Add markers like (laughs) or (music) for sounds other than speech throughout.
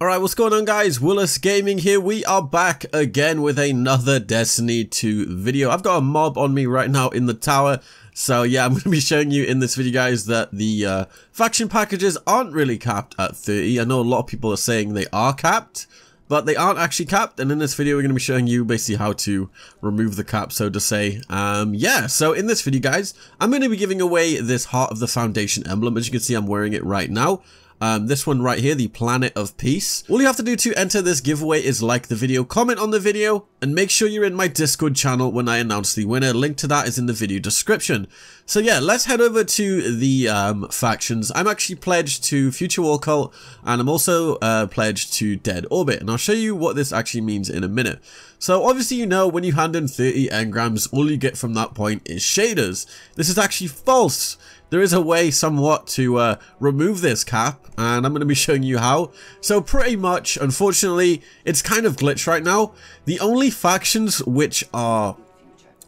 Alright, what's going on guys? Willis Gaming here. We are back again with another Destiny 2 video. I've got a mob on me right now in the tower. So yeah, I'm (laughs) going to be showing you in this video guys that the uh, faction packages aren't really capped at 30. I know a lot of people are saying they are capped, but they aren't actually capped. And in this video, we're going to be showing you basically how to remove the cap, so to say. Um, yeah, so in this video guys, I'm going to be giving away this Heart of the Foundation emblem. As you can see, I'm wearing it right now. Um, this one right here, the Planet of Peace. All you have to do to enter this giveaway is like the video, comment on the video, and make sure you're in my Discord channel when I announce the winner. Link to that is in the video description. So yeah, let's head over to the um, factions. I'm actually pledged to Future War Cult, and I'm also uh, pledged to Dead Orbit, and I'll show you what this actually means in a minute. So obviously you know when you hand in 30 engrams, all you get from that point is shaders. This is actually false there is a way somewhat to uh, remove this cap and I'm going to be showing you how. So pretty much, unfortunately, it's kind of glitched right now. The only factions which are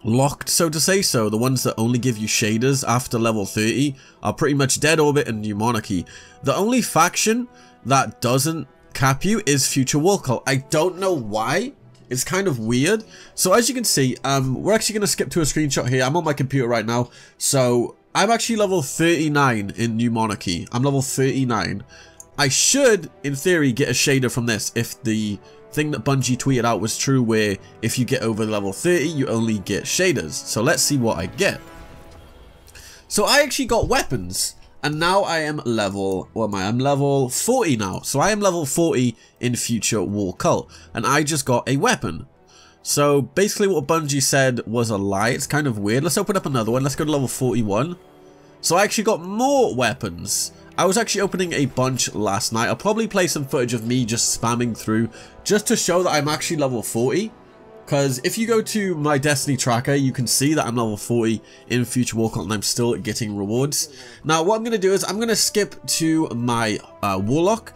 locked, so to say, so the ones that only give you shaders after level 30 are pretty much Dead Orbit and New Monarchy. The only faction that doesn't cap you is Future War Cult. I don't know why. It's kind of weird. So as you can see, um, we're actually going to skip to a screenshot here. I'm on my computer right now. So I'm actually level 39 in New Monarchy. I'm level 39. I should, in theory, get a shader from this if the thing that Bungie tweeted out was true where if you get over level 30, you only get shaders. So let's see what I get. So I actually got weapons. And now I am level, what am I? I'm level 40 now. So I am level 40 in Future War Cult. And I just got a weapon. So basically what Bungie said was a lie. It's kind of weird. Let's open up another one. Let's go to level 41. So I actually got more weapons. I was actually opening a bunch last night. I'll probably play some footage of me just spamming through just to show that I'm actually level 40. Because if you go to my Destiny tracker, you can see that I'm level 40 in Future War Cult and I'm still getting rewards. Now, what I'm going to do is I'm going to skip to my uh, Warlock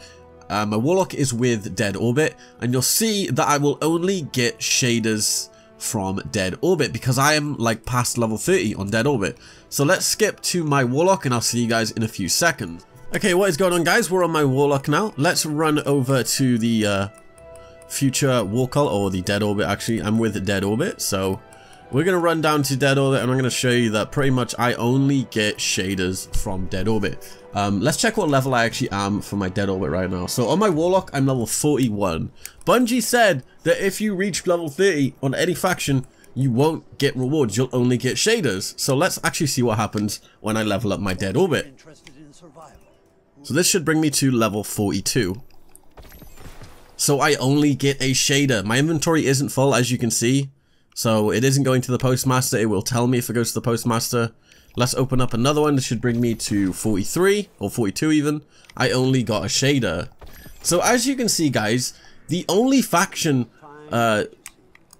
uh, my Warlock is with Dead Orbit, and you'll see that I will only get shaders from Dead Orbit because I am like past level 30 on Dead Orbit. So let's skip to my Warlock and I'll see you guys in a few seconds. Okay, what is going on guys? We're on my Warlock now. Let's run over to the uh, future War Cult, or the Dead Orbit actually. I'm with Dead Orbit, so we're going to run down to Dead Orbit and I'm going to show you that pretty much I only get shaders from Dead Orbit. Um, let's check what level I actually am for my Dead Orbit right now. So on my Warlock, I'm level 41. Bungie said that if you reach level 30 on any faction, you won't get rewards, you'll only get shaders. So let's actually see what happens when I level up my Dead Orbit. So this should bring me to level 42. So I only get a shader. My inventory isn't full as you can see. So it isn't going to the postmaster. It will tell me if it goes to the postmaster. Let's open up another one. This should bring me to 43 or 42 even. I only got a shader. So as you can see, guys, the only faction uh,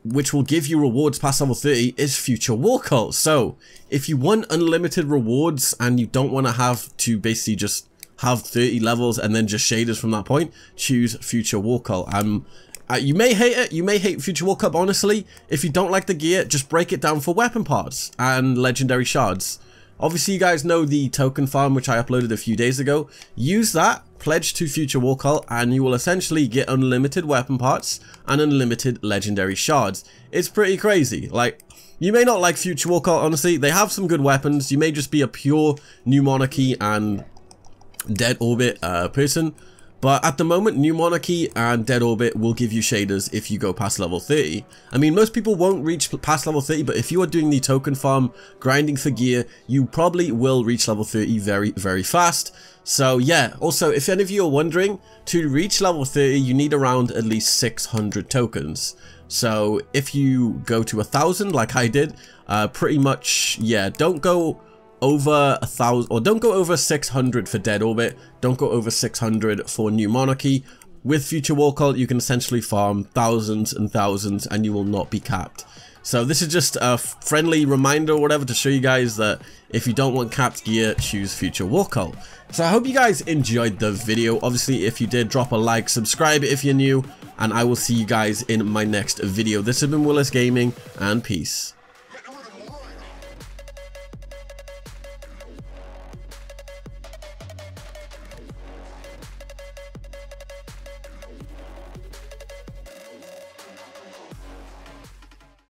which will give you rewards past level 30 is Future War Cult. So if you want unlimited rewards and you don't want to have to basically just have 30 levels and then just shaders from that point, choose Future War Cult. I'm uh, you may hate it, you may hate Future War Cult, honestly. If you don't like the gear, just break it down for weapon parts and legendary shards. Obviously, you guys know the token farm, which I uploaded a few days ago. Use that, pledge to Future War Cult, and you will essentially get unlimited weapon parts and unlimited legendary shards. It's pretty crazy. Like, you may not like Future War Cult, honestly. They have some good weapons. You may just be a pure New Monarchy and Dead Orbit uh, person. But at the moment, New Monarchy and Dead Orbit will give you shaders if you go past level 30. I mean, most people won't reach past level 30, but if you are doing the token farm, grinding for gear, you probably will reach level 30 very, very fast. So yeah, also, if any of you are wondering, to reach level 30, you need around at least 600 tokens. So if you go to a thousand like I did, uh, pretty much, yeah, don't go over a thousand or don't go over 600 for Dead Orbit. Don't go over 600 for New Monarchy. With Future War Cult, you can essentially farm thousands and thousands and you will not be capped. So this is just a friendly reminder or whatever to show you guys that if you don't want capped gear, choose Future War Cult. So I hope you guys enjoyed the video. Obviously, if you did, drop a like, subscribe if you're new, and I will see you guys in my next video. This has been Willis Gaming, and peace.